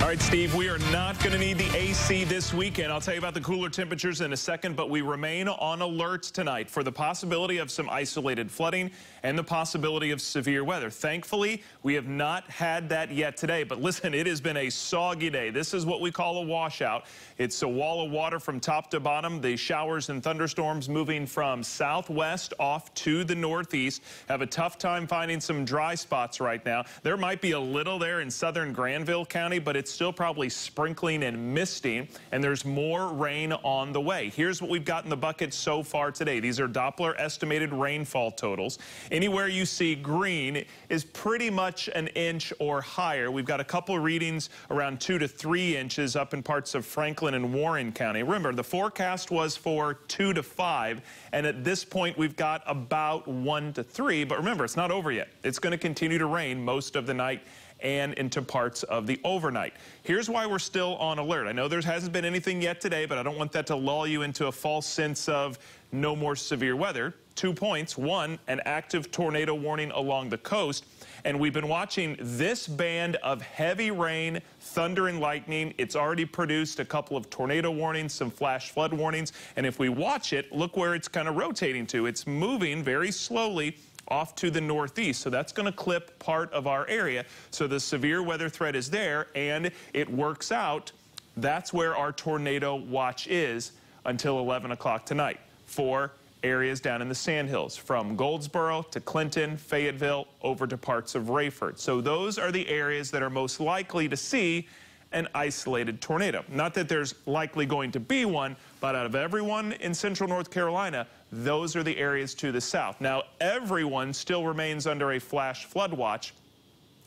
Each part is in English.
All right, Steve, we are not going to need the AC this weekend. I'll tell you about the cooler temperatures in a second, but we remain on alert tonight for the possibility of some isolated flooding and the possibility of severe weather. Thankfully, we have not had that yet today, but listen, it has been a soggy day. This is what we call a washout. It's a wall of water from top to bottom. The showers and thunderstorms moving from southwest off to the northeast. Have a tough time finding some dry spots right now. There might be a little there in southern Granville County, but it's still probably sprinkling and misting, and there's more rain on the way. Here's what we've got in the bucket so far today. These are Doppler estimated rainfall totals. Anywhere you see green is pretty much an inch or higher. We've got a couple readings around two to three inches up in parts of Franklin and Warren County. Remember, the forecast was for two to five, and at this point, we've got about one to three. But remember, it's not over yet. It's going to continue to rain most of the night and into parts of the overnight. Here's why we're still on alert. I know there hasn't been anything yet today, but I don't want that to lull you into a false sense of no more severe weather. Two points. One, an active tornado warning along the coast. And we've been watching this band of heavy rain, thunder, and lightning. It's already produced a couple of tornado warnings, some flash flood warnings. And if we watch it, look where it's kind of rotating to. It's moving very slowly off to the northeast. So that's going to clip part of our area. So the severe weather threat is there, and it works out. That's where our tornado watch is until 11 o'clock tonight for areas down in the Sandhills, from Goldsboro to Clinton, Fayetteville, over to parts of Raeford. So those are the areas that are most likely to see an isolated tornado. Not that there's likely going to be one, but out of everyone in central North Carolina, those are the areas to the south. Now, everyone still remains under a flash flood watch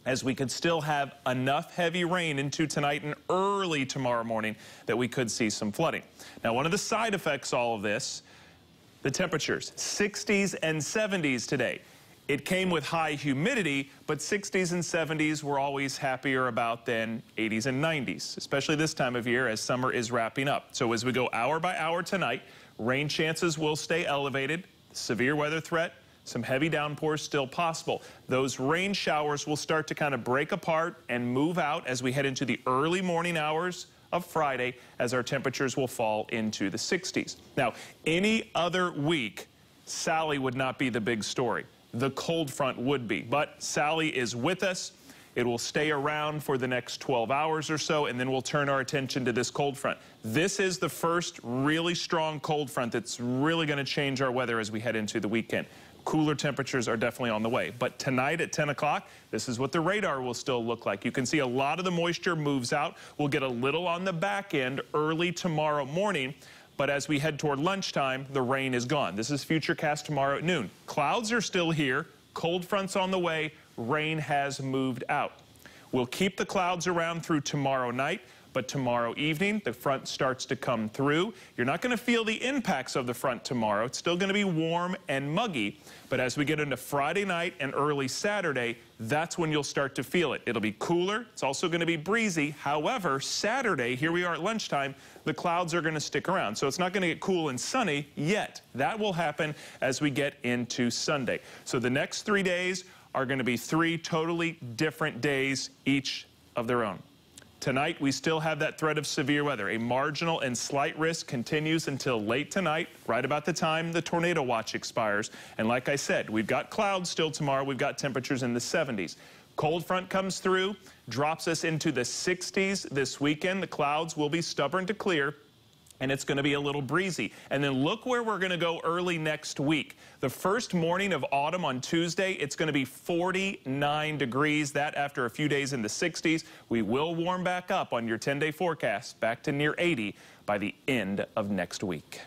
as we could still have enough heavy rain into tonight and early tomorrow morning that we could see some flooding. Now, one of the side effects all of this, the temperatures, 60s and 70s today. It came with high humidity, but 60s and 70s we're always happier about than 80s and 90s, especially this time of year as summer is wrapping up. So as we go hour by hour tonight, rain chances will stay elevated, severe weather threat, some heavy downpours still possible. Those rain showers will start to kind of break apart and move out as we head into the early morning hours of Friday as our temperatures will fall into the 60s. Now, any other week, Sally would not be the big story the cold front would be. But Sally is with us. It will stay around for the next 12 hours or so, and then we'll turn our attention to this cold front. This is the first really strong cold front that's really going to change our weather as we head into the weekend. Cooler temperatures are definitely on the way. But tonight at 10 o'clock, this is what the radar will still look like. You can see a lot of the moisture moves out. We'll get a little on the back end early tomorrow morning. But as we head toward lunchtime, the rain is gone. This is Futurecast tomorrow at noon. Clouds are still here. Cold fronts on the way. Rain has moved out. We'll keep the clouds around through tomorrow night. But tomorrow evening, the front starts to come through. You're not going to feel the impacts of the front tomorrow. It's still going to be warm and muggy. But as we get into Friday night and early Saturday, that's when you'll start to feel it. It'll be cooler. It's also going to be breezy. However, Saturday, here we are at lunchtime, the clouds are going to stick around. So it's not going to get cool and sunny yet. That will happen as we get into Sunday. So the next three days are going to be three totally different days, each of their own. Tonight, we still have that threat of severe weather. A marginal and slight risk continues until late tonight, right about the time the tornado watch expires. And like I said, we've got clouds still tomorrow. We've got temperatures in the 70s. Cold front comes through, drops us into the 60s this weekend. The clouds will be stubborn to clear and it's going to be a little breezy. And then look where we're going to go early next week. The first morning of autumn on Tuesday, it's going to be 49 degrees. That after a few days in the 60s. We will warm back up on your 10-day forecast, back to near 80 by the end of next week.